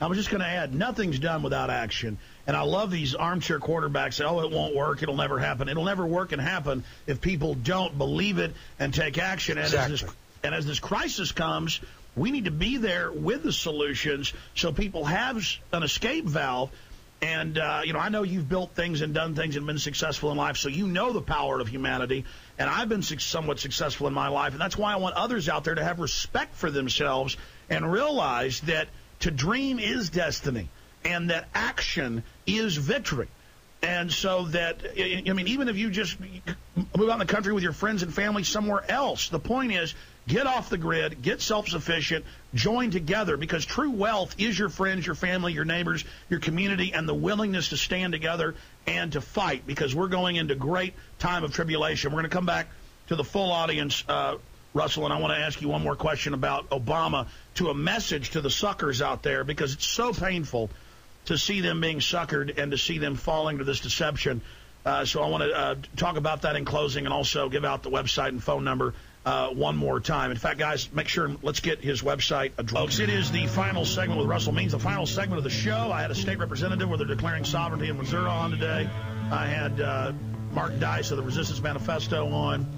I was just going to add, nothing's done without action. And I love these armchair quarterbacks say, oh, it won't work. It'll never happen. It'll never work and happen if people don't believe it and take action. And, exactly. as, this, and as this crisis comes, we need to be there with the solutions so people have an escape valve. And, uh, you know, I know you've built things and done things and been successful in life, so you know the power of humanity. And I've been somewhat successful in my life. And that's why I want others out there to have respect for themselves and realize that to dream is destiny and that action is victory. And so that, I mean, even if you just move out in the country with your friends and family somewhere else, the point is get off the grid, get self sufficient, join together because true wealth is your friends, your family, your neighbors, your community, and the willingness to stand together and to fight because we're going into great time of tribulation. We're going to come back to the full audience, uh, Russell, and I want to ask you one more question about Obama to a message to the suckers out there because it's so painful to see them being suckered and to see them falling to this deception. Uh, so I want to uh, talk about that in closing and also give out the website and phone number uh, one more time. In fact, guys, make sure let's get his website address. It is the final segment with Russell Means, the final segment of the show. I had a state representative where they're declaring sovereignty in Missouri on today. I had uh, Mark Dice of the Resistance Manifesto on.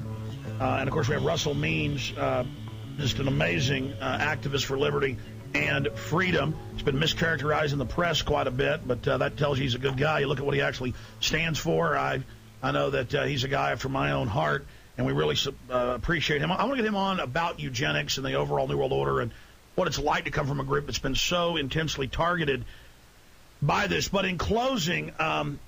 Uh, and of course, we have Russell Means, uh, just an amazing activist for liberty and freedom. It's been mischaracterized in the press quite a bit, but uh, that tells you he's a good guy. You look at what he actually stands for. I I know that uh, he's a guy after my own heart, and we really uh, appreciate him. I want to get him on about eugenics and the overall New World Order and what it's like to come from a group that's been so intensely targeted by this. But in closing, um,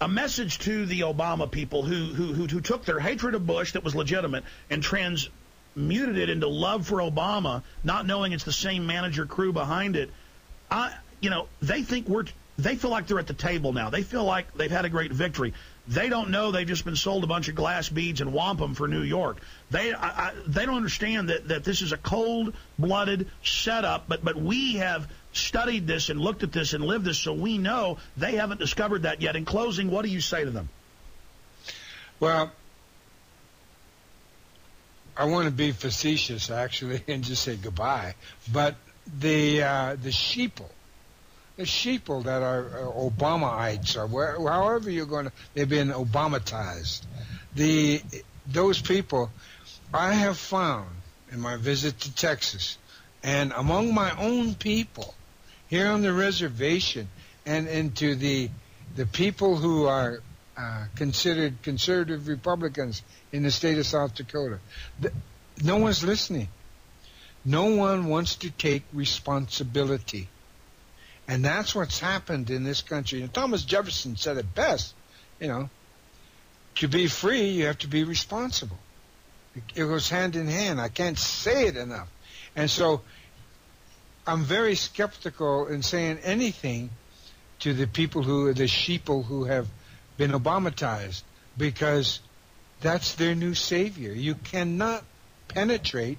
a message to the Obama people who, who who took their hatred of Bush that was legitimate and transmuted it into love for Obama, not knowing it's the same manager crew behind it. I, you know, they think we're, they feel like they're at the table now. They feel like they've had a great victory. They don't know they've just been sold a bunch of glass beads and wampum for New York. They, I, I, they don't understand that, that this is a cold-blooded setup. But, but we have studied this and looked at this and lived this, so we know they haven't discovered that yet. In closing, what do you say to them? Well, I want to be facetious actually and just say goodbye, but the uh, the sheeple, the sheeple that are uh, Obamaites or where, however you're going to, they've been Obamatized. The those people, I have found in my visit to Texas, and among my own people here on the reservation, and into the the people who are uh, considered conservative Republicans in the state of South Dakota. The, no one's listening. No one wants to take responsibility. And that's what's happened in this country. And Thomas Jefferson said it best, you know, to be free, you have to be responsible. It goes hand in hand. I can't say it enough. And so I'm very skeptical in saying anything to the people who are the sheeple who have been Obamatized because that's their new savior. You cannot penetrate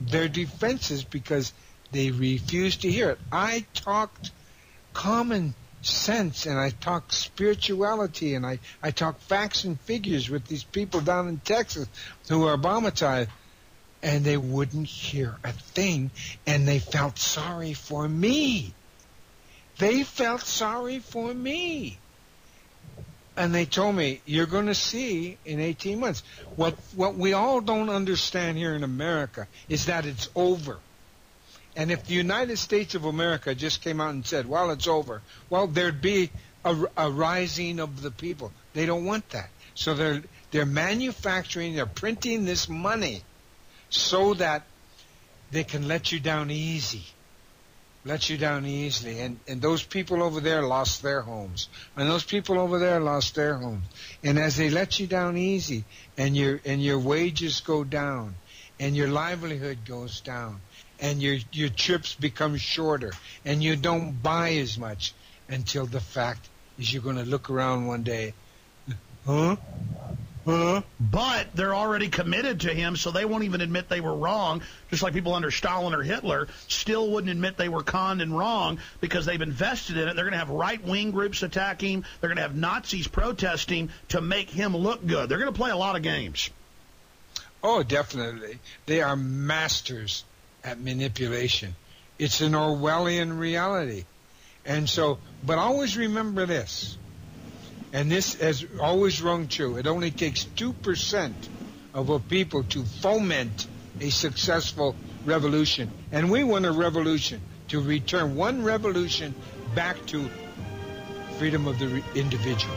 their defenses because they refuse to hear it. I talked common sense and I talk spirituality and I, I talked facts and figures with these people down in Texas who are Obamatized and they wouldn't hear a thing and they felt sorry for me. They felt sorry for me and they told me you're going to see in 18 months what what we all don't understand here in America is that it's over. And if the United States of America just came out and said, "Well, it's over," well, there'd be a, a rising of the people. They don't want that, so they're they're manufacturing, they're printing this money so that they can let you down easy let you down easily. And, and those people over there lost their homes. And those people over there lost their homes. And as they let you down easy and your, and your wages go down and your livelihood goes down and your, your trips become shorter and you don't buy as much until the fact is you're going to look around one day. Huh? Huh? But they're already committed to him, so they won't even admit they were wrong. Just like people under Stalin or Hitler still wouldn't admit they were conned and wrong because they've invested in it. They're going to have right wing groups attacking him. They're going to have Nazis protesting to make him look good. They're going to play a lot of games. Oh, definitely. They are masters at manipulation. It's an Orwellian reality. And so, but always remember this, and this has always rung true. It only takes 2% of a people to foment a successful revolution. And we want a revolution to return one revolution back to freedom of the individual.